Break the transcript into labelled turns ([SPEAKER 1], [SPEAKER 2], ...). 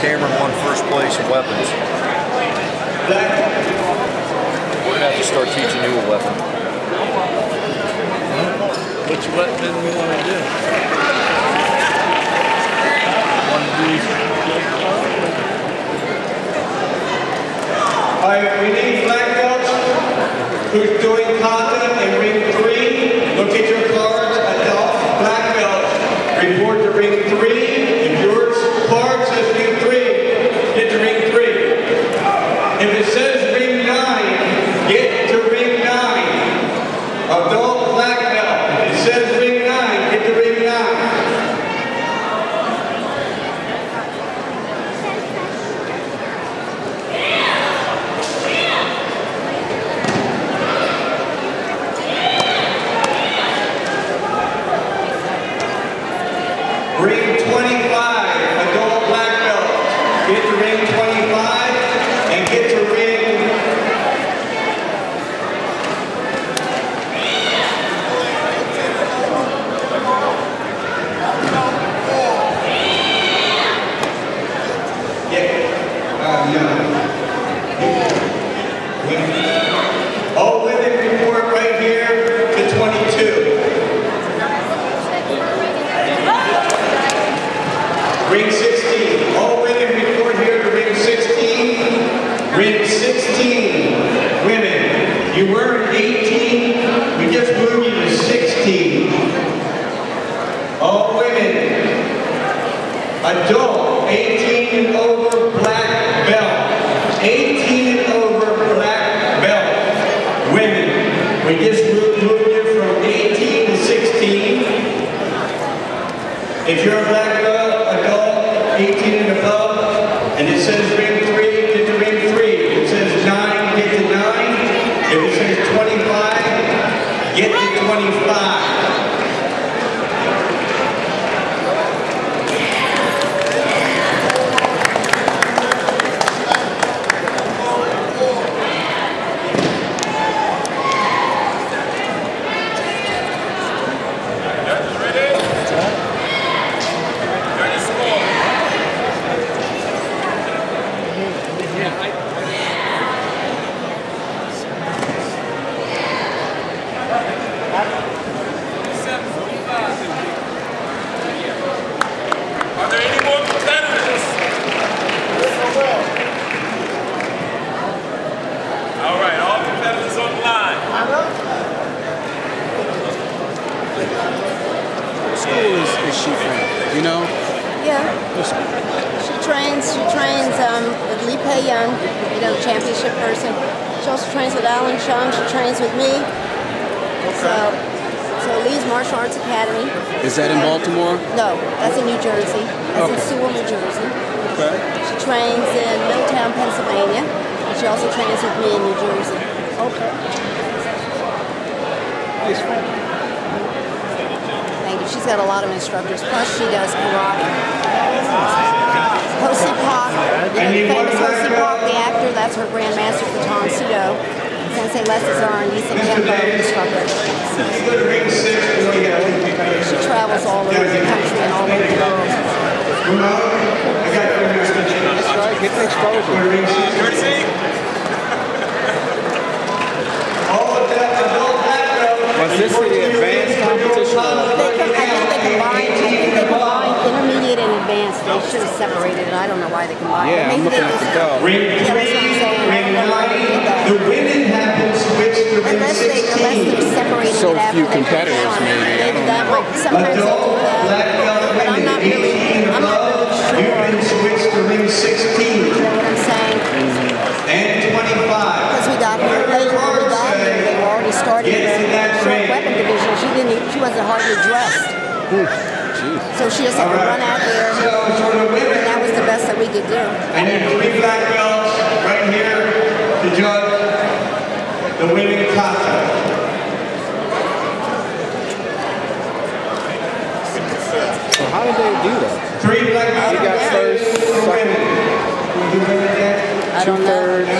[SPEAKER 1] Cameron won first place in weapons. We're gonna have to start teaching you a weapon.
[SPEAKER 2] Which weapon do we want to do?
[SPEAKER 1] One of these.
[SPEAKER 3] All right, we need black belts who's doing kata in ring three. Look at your cards, adult black belt. Report to ring three. If your card says ring three, get to ring three. If it says ring nine, get to ring nine. Adult black belt. If it says ring nine, get to ring nine. Ring 25, adult black belt. Get to ring 25 and get to ring Yeah. Uh, yeah. Women. All women report right here to 22. Ring 16. All women report here to ring 16. Ring 16. Women, you were 18. We just moved you to 16. All women. Adult, 18 and over, black belt. 18 and over, black belt. Women, we just moved, moved you from 18 to 16. If you're a black belt, adult, 18 and above, and it says ring three, get to ring three. If it says nine, get to nine. If it says 25, get to 25.
[SPEAKER 4] Are there any more competitors? All right, all competitors on the line.
[SPEAKER 5] What school is, is she from? You know?
[SPEAKER 6] Yeah. She trains. She trains um, with Lee Pei Young, you know, the championship person. She also trains with Alan Chung. She trains with me. So, so Lee's Martial Arts Academy.
[SPEAKER 5] Is that in Baltimore?
[SPEAKER 6] No, that's in New Jersey. That's in Sewell, New Jersey.
[SPEAKER 5] Okay.
[SPEAKER 6] She trains in Middletown, Pennsylvania. And she also trains with me in New Jersey.
[SPEAKER 5] Okay. Nice.
[SPEAKER 6] Thank you. She's got a lot of instructors. Plus, she does karate. Ho Si Park, the famous Ho Si Park, the actor, that's her grandmaster for Tang Soo Do. Sensei Les Azar and Lisa Kempo instructor.
[SPEAKER 3] Go to ring six, and we have
[SPEAKER 6] She travels all over the country and all over the world.
[SPEAKER 3] Ramon, I got your message.
[SPEAKER 5] That's right. Get the exposure.
[SPEAKER 3] to ring six.
[SPEAKER 4] Courtesy?
[SPEAKER 3] All of that adult black.
[SPEAKER 5] Was this the advanced competition or the
[SPEAKER 6] They com- I think they combined, I think they combined intermediate and advanced. They should have separated it. I don't know why they combined.
[SPEAKER 5] Yeah, I'm looking at the
[SPEAKER 6] just-
[SPEAKER 3] Ring
[SPEAKER 6] Yeah, that's what I'm
[SPEAKER 3] three, ring
[SPEAKER 6] don't know why they did
[SPEAKER 3] nine. The women have been switched to ring
[SPEAKER 6] Unless they, unless
[SPEAKER 3] sixteen.
[SPEAKER 5] So few competitors, maybe, I don't
[SPEAKER 6] that
[SPEAKER 5] know.
[SPEAKER 6] might, sometimes do
[SPEAKER 3] Adult black
[SPEAKER 6] that.
[SPEAKER 3] belt
[SPEAKER 6] But I'm
[SPEAKER 3] women,
[SPEAKER 6] not really,
[SPEAKER 3] eighteen
[SPEAKER 6] I'm not
[SPEAKER 3] above,
[SPEAKER 6] really
[SPEAKER 3] you've been switched to ring sixteen
[SPEAKER 6] You know what I'm saying?
[SPEAKER 3] and twenty-five.
[SPEAKER 6] Because we got here late, when we got here, they were already starting
[SPEAKER 3] Get in that
[SPEAKER 6] short weapon division. She didn't, even- she wasn't hardly dressed. Hmm.
[SPEAKER 5] Jeez.
[SPEAKER 6] So she just had to run out there,
[SPEAKER 3] So for the
[SPEAKER 6] and that was the best that we could do.
[SPEAKER 3] I need three black belts right here to judge the women kata.
[SPEAKER 5] So how did they do that?
[SPEAKER 3] Three black belts.
[SPEAKER 5] You got first,
[SPEAKER 3] for women.
[SPEAKER 5] second,
[SPEAKER 3] Will you